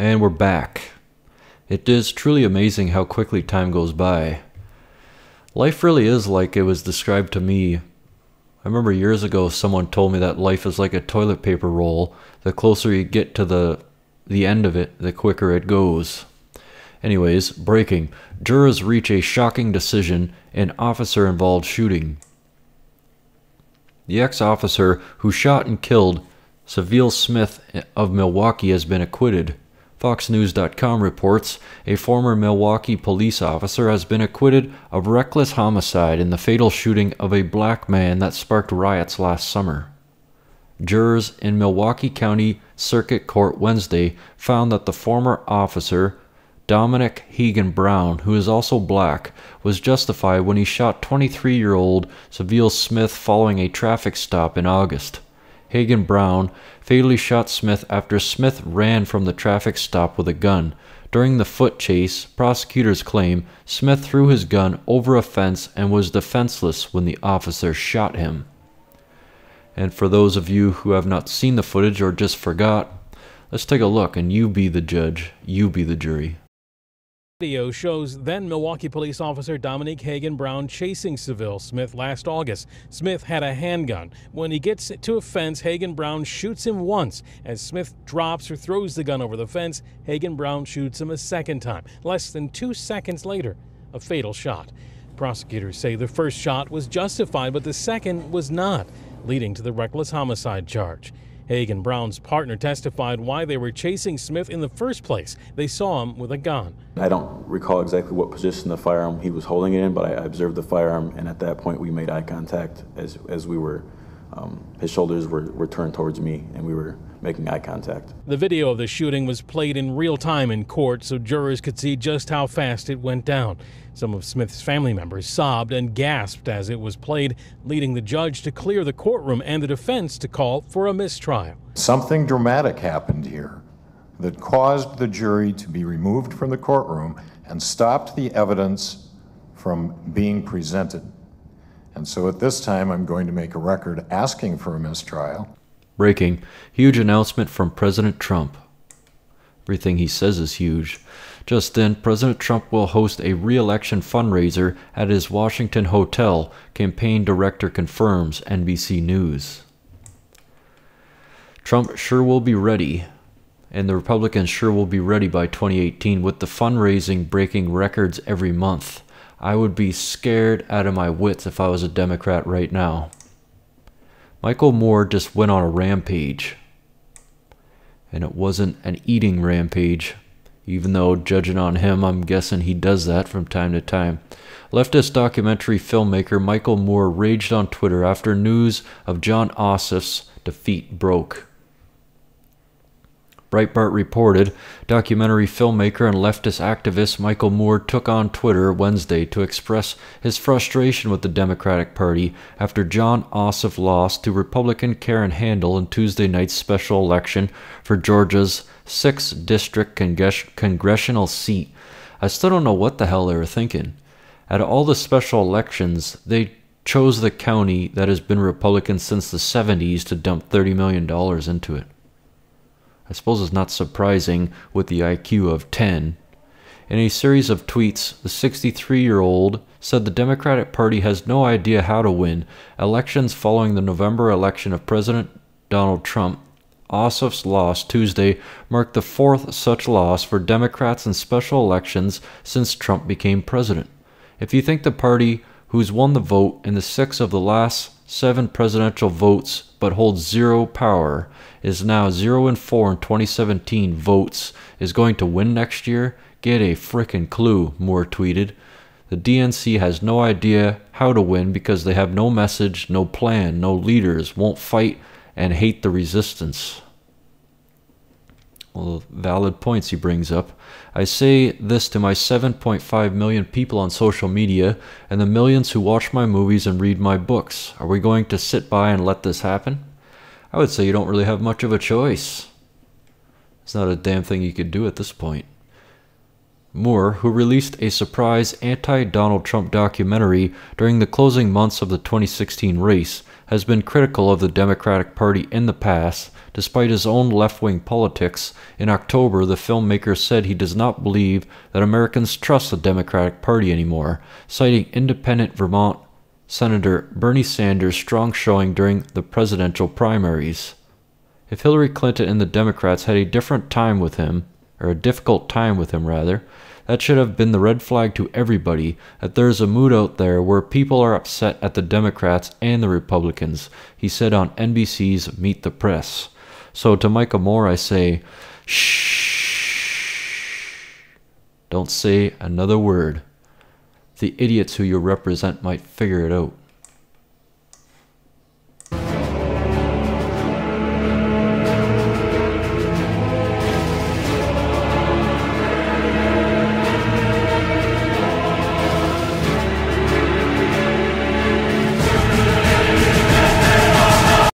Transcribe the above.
And we're back. It is truly amazing how quickly time goes by. Life really is like it was described to me. I remember years ago someone told me that life is like a toilet paper roll. The closer you get to the the end of it, the quicker it goes. Anyways, breaking. Jurors reach a shocking decision in officer involved shooting. The ex officer who shot and killed Sylville Smith of Milwaukee has been acquitted. FoxNews.com reports a former Milwaukee police officer has been acquitted of reckless homicide in the fatal shooting of a black man that sparked riots last summer. Jurors in Milwaukee County Circuit Court Wednesday found that the former officer, Dominic Heaggan Brown, who is also black, was justified when he shot 23 year old Sylville Smith following a traffic stop in August. Heaggan Brown fatally shot Smith after Smith ran from the traffic stop with a gun. During the foot chase, prosecutors claim Smith threw his gun over a fence and was defenseless when the officer shot him. And for those of you who have not seen the footage or just forgot, let's take a look and you be the judge, you be the jury. Video shows then Milwaukee police officer Dominique Heaggan Brown chasing Sylville Smith last August. Smith had a handgun. When he gets to a fence, Heaggan Brown shoots him once. As Smith drops or throws the gun over the fence, Heaggan Brown shoots him a second time. Less than two seconds later, a fatal shot. Prosecutors say the first shot was justified, but the second was not, leading to the reckless homicide charge. Heaggan Brown's partner testified why they were chasing Smith in the first place. They saw him with a gun. I don't recall exactly what position the firearm he was holding it in, but I observed the firearm, and at that point we made eye contact as, as we were, um, his shoulders were, were turned towards me, and we were making eye contact. The video of the shooting was played in real time in court so jurors could see just how fast it went down. Some of Smith's family members sobbed and gasped as it was played, leading the judge to clear the courtroom and the defense to call for a mistrial. Something dramatic happened here that caused the jury to be removed from the courtroom and stopped the evidence from being presented. And so at this time, I'm going to make a record asking for a mistrial. Breaking. Huge announcement from President Trump. Everything he says is huge. Just then, President Trump will host a re election fundraiser at his Washington hotel, campaign director confirms NBC News. Trump sure will be ready, and the Republicans sure will be ready by 2018 with the fundraising breaking records every month. I would be scared out of my wits if I was a Democrat right now. Michael Moore just went on a rampage. And it wasn't an eating rampage, even though, judging on him, I'm guessing he does that from time to time. Leftist documentary filmmaker Michael Moore raged on Twitter after news of Jon Ossoff's defeat broke. Breitbart reported documentary filmmaker and leftist activist Michael Moore took on Twitter Wednesday to express his frustration with the Democratic Party after Jon Ossoff lost to Republican Karen Handel in Tuesday night's special election for Georgia's 6th district congressional seat. I still don't know what the hell they were thinking. At all the special elections, they chose the county that has been Republican since the 70s to dump $30 million into it. I suppose it's not surprising with the IQ of 10. In a series of tweets, the 63 year old said the Democratic Party has no idea how to win elections following the November election of President Donald Trump. Ossoff's loss Tuesday marked the fourth such loss for Democrats in special elections since Trump became president. If you think the party who's won the vote in the six of the last seven presidential votes but holds zero power is now 0 and 4 in 2017 votes is going to win next year, get a frickin' clue, Moore tweeted. The DNC has no idea how to win because they have no message, no plan, no leaders, won't fight, and hate the resistance. Well, valid points he brings up. I say this to my 7.5 million people on social media and the millions who watch my movies and read my books. Are we going to sit by and let this happen? I would say you don't really have much of a choice. It's not a damn thing you could do at this point. Moore, who released a surprise anti Donald Trump documentary during the closing months of the 2016 race, has been critical of the Democratic Party in the past, despite his own left wing politics. In October, the filmmaker said he does not believe that Americans trust the Democratic Party anymore, citing independent Vermont Senator Bernie Sanders' strong showing during the presidential primaries. If Hillary Clinton and the Democrats had a different time with him, or a difficult time with him rather, that should have been the red flag to everybody that there is a mood out there where people are upset at the Democrats and the Republicans, he said on NBC's Meet the Press. So to Micah Moore, I say, shh. Don't say another word. The idiots who you represent might figure it out.